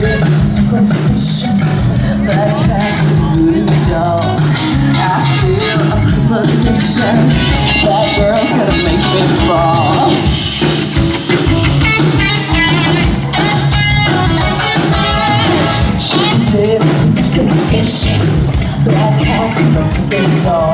superstitions Black cats and voodoo dolls I feel a premonition That girl's gonna make me fall She's living superstitions Black cats and voodoo dolls I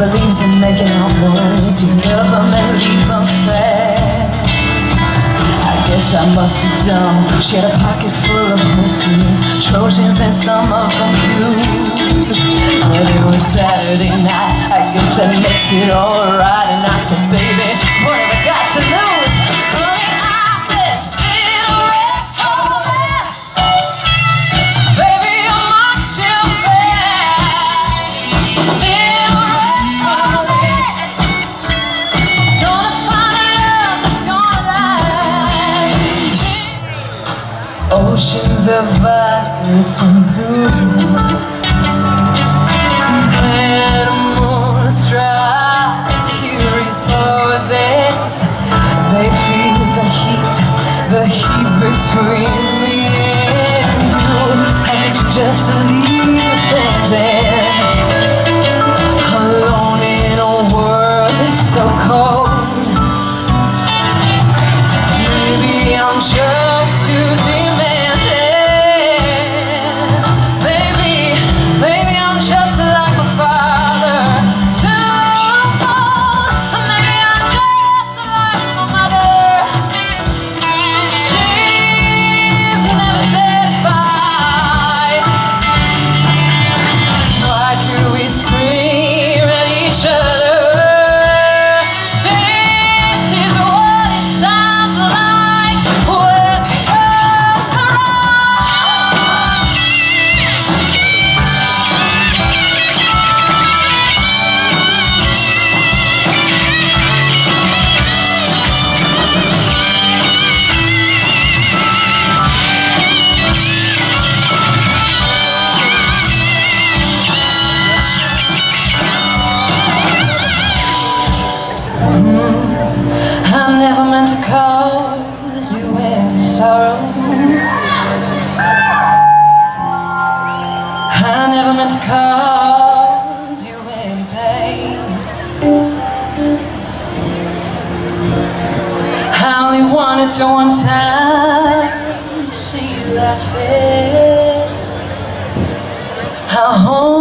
believes in making out noise. You never to leave fast. I guess I must be dumb. She had a pocket full of horses, Trojans, and some of them used. But it was Saturday night. I guess that makes it alright. And I said, baby, what have I got to lose? Oceans of violets and blue. They feel the heat, the heat between me and you. And just leave cause you any sorrow. I never meant to cause you any pain. I only wanted to one time see you laughing. I only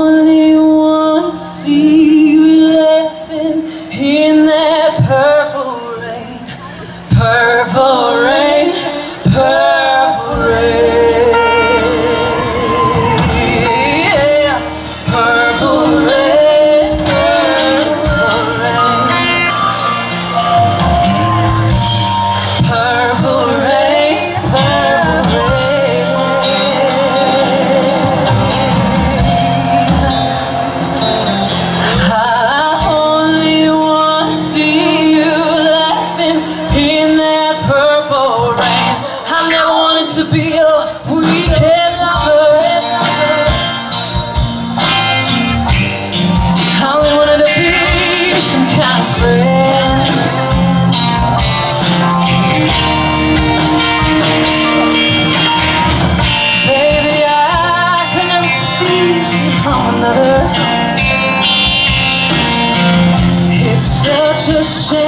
such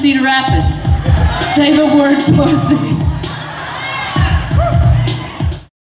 Cedar Rapids. Say the word pussy.